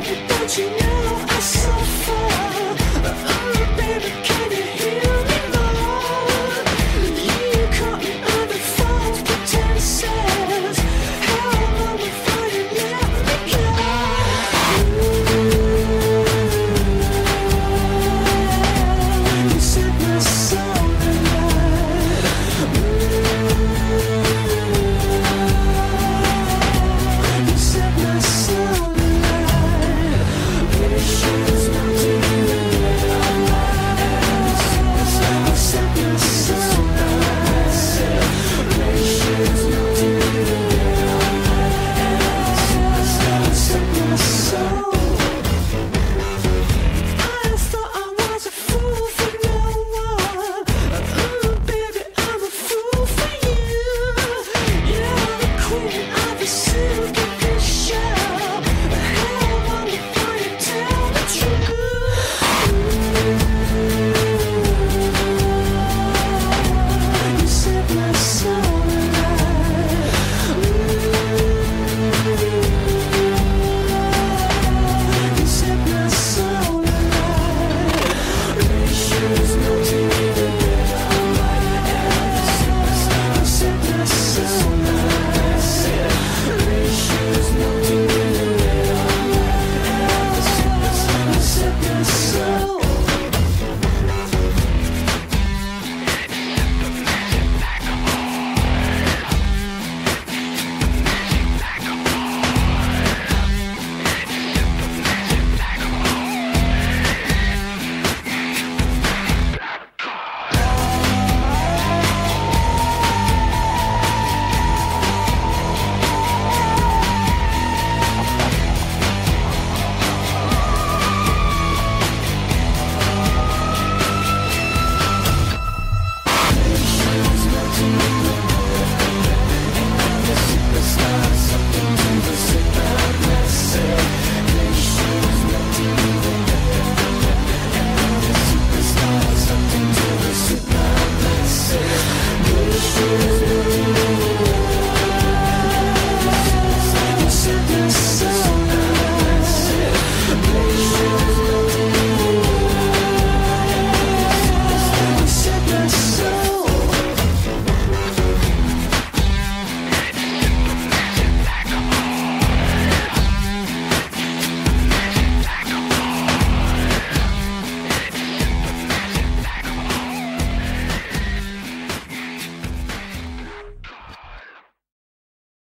baby, don't you know I suffer?